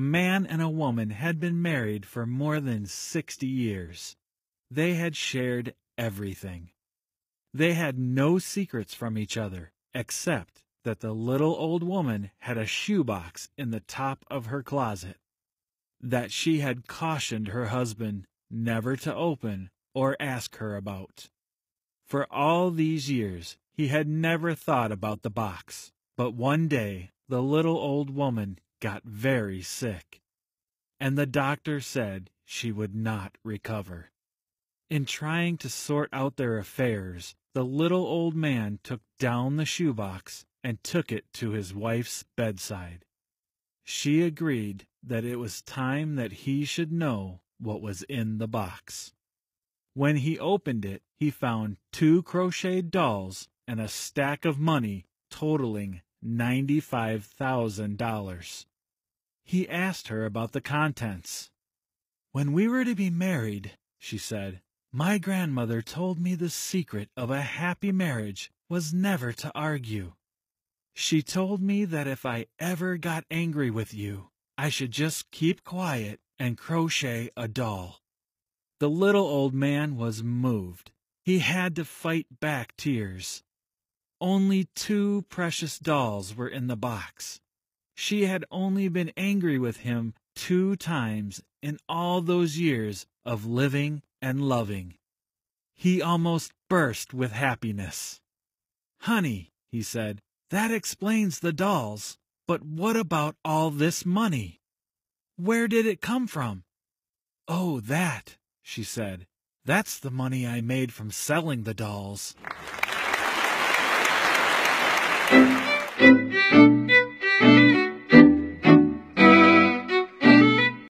man and a woman had been married for more than sixty years. They had shared everything. They had no secrets from each other, except that the little old woman had a shoebox in the top of her closet that she had cautioned her husband never to open or ask her about. For all these years he had never thought about the box, but one day the little old woman got very sick, and the doctor said she would not recover. In trying to sort out their affairs, the little old man took down the shoebox and took it to his wife's bedside. She agreed that it was time that he should know what was in the box. When he opened it, he found two crocheted dolls and a stack of money totaling $95,000. He asked her about the contents. When we were to be married, she said, my grandmother told me the secret of a happy marriage was never to argue. She told me that if I ever got angry with you, I should just keep quiet and crochet a doll. The little old man was moved. He had to fight back tears. Only two precious dolls were in the box. She had only been angry with him two times in all those years of living and loving. He almost burst with happiness. Honey, he said, that explains the dolls. But what about all this money? Where did it come from? Oh, that, she said. That's the money I made from selling the dolls.